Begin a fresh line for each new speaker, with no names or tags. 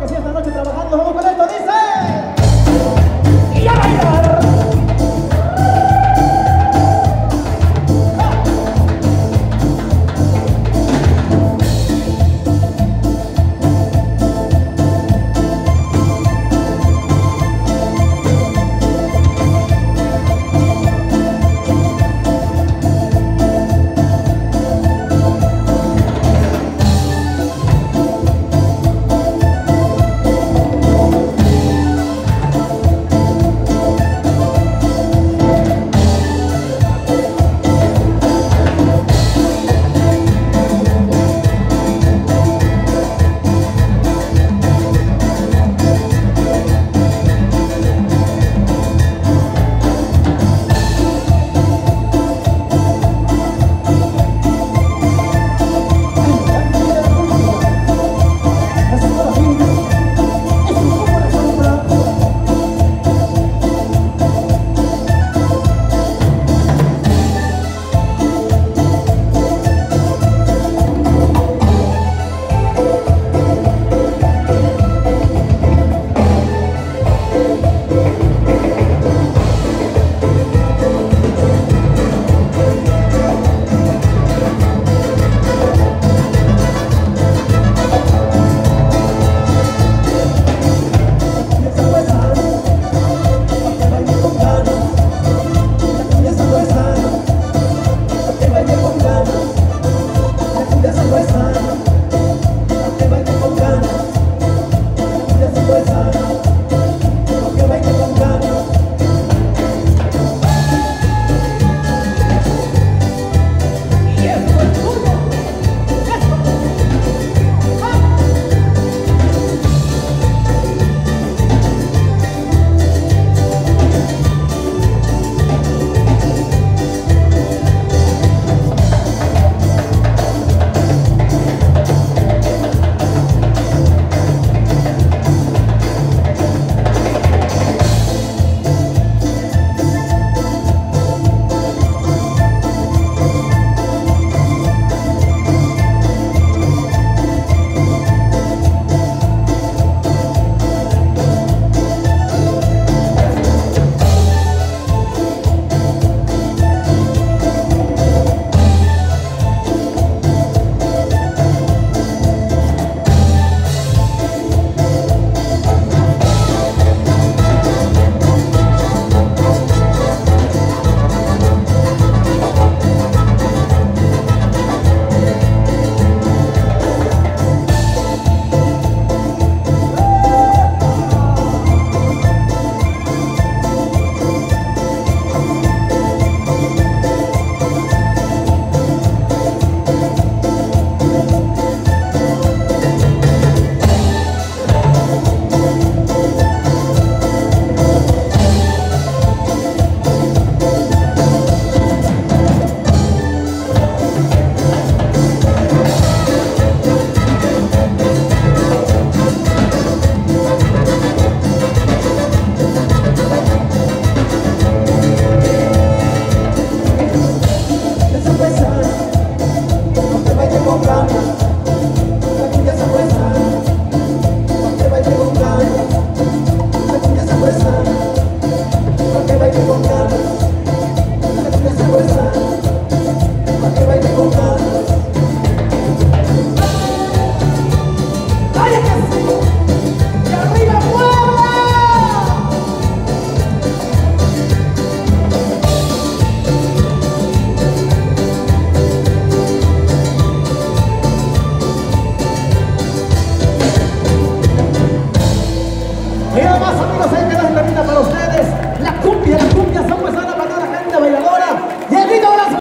que sí esta noche trabajando